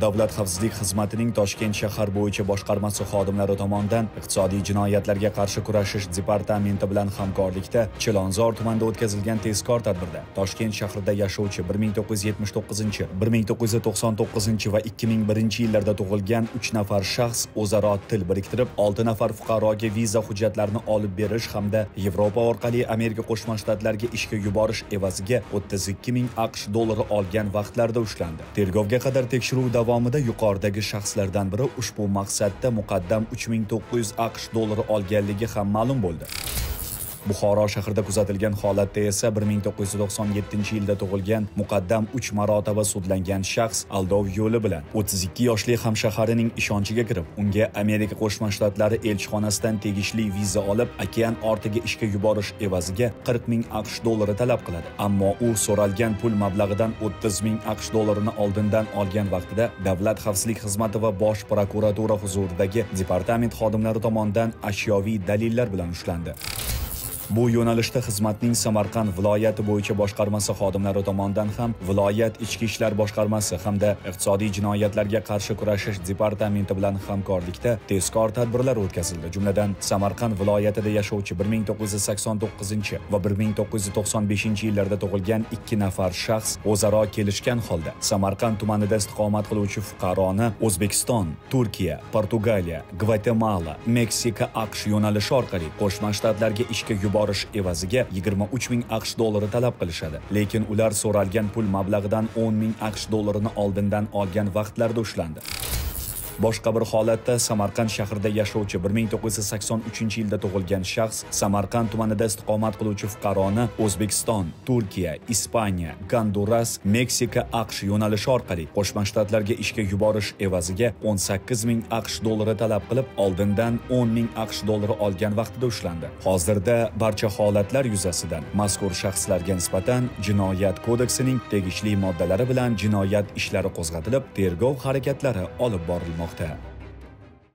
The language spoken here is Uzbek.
davlat xavfsizlik xizmatining toshkent shahar bo'yicha boshqarmasi xodimlari tomonidan iqtisodiy jinoyatlarga qarshi kurashish departamenti bilan hamkorlikda chilonzor tumanida o'tkazilgan tezkor tadbirda toshkent shahrida yashovchi 1979 1999 va 2001 yillarda tug'ilgan 3 nafar shaxs o'zaro til biriktirib 6 nafar fuqaroga viza hujjatlarini olib berish hamda yevropa orqali amerika qo'shma shtatlarga ishga yuborish evaziga 32 ming aqsh dollari olgan vaqtlarda ushlandi. Tergovga qadar tekshiruv davomida yuqoridagi shaxslardan biri ushbu maqsadda muqaddam 3900 aqsh dollari olganligi ham ma'lum bo'ldi. Buxoro shahrida kuzatilgan holatda esa 1997 yilda tug'ilgan muqaddam 3 marotaba sudlangan shaxs aldov yo'li bilan 32 yoshli hamshaharining ishonchiga kirib unga amerika qo'shma shtatlari elchixonasidan tegishli viza olib okean ortiga ishga yuborish evaziga 40 ming aqsh dollari talab qiladi. Ammo u so'ralgan pul mablag'idan 30 ming aqsh dollarini oldindan olgan vaqtida davlat xavfsizlik xizmati va bosh prokuratura huzuridagi departament xodimlari tomonidan ashyoviy dalillar bilan ushlandi. Bu yo'nalishda xizmatning samarqand viloyati bo'yicha boshqarmasi xodimlari tomonidan ham viloyat ichki ishlar boshqarmasi hamda iqtisodiy jinoyatlarga qarshi kurashish departamenti bilan hamkorlikda tezkor tadbirlar o'tkazildi. Jumladan samarqand viloyatida yashovchi 1989 va 1995 yillarda tug'ilgan ikki nafar shaxs o'zaro kelishgan holda samarqand tumanida istiqomat qiluvchi fuqaroni o'zbekiston turkiya portugaliya gvatemala meksika aqsh yo'nalishi orqali qo'shma shtatlarga ishga yuborish evaziga 23 ming aqsh dollari talab qilishadi. Lekin ular so'ralgan pul mablag'idan 10 ming aqsh dollarini oldindan olgan vaqtlarda ushlandi. Boshqa bir holatda samarqand shahrida yashovchi 1983 yilda tug'ilgan shaxs samarqand tumanida istiqomat qiluvchi fuqaroni o'zbekiston turkiya ispaniya gonduras meksika aqsh yo'nalishi orqali qo'shma shtatlarga ishga yuborish evaziga 18 ming aqsh dollari talab qilib oldindan 10 ming aqsh dollari olgan vaqtida ushlandi. Hozirda barcha holatlar yuzasidan mazkur shaxslarga nisbatan jinoyat kodeksining tegishli moddalari bilan jinoyat ishlari qo'zg'atilib tergov harakatlari olib borilmoqda. macht er.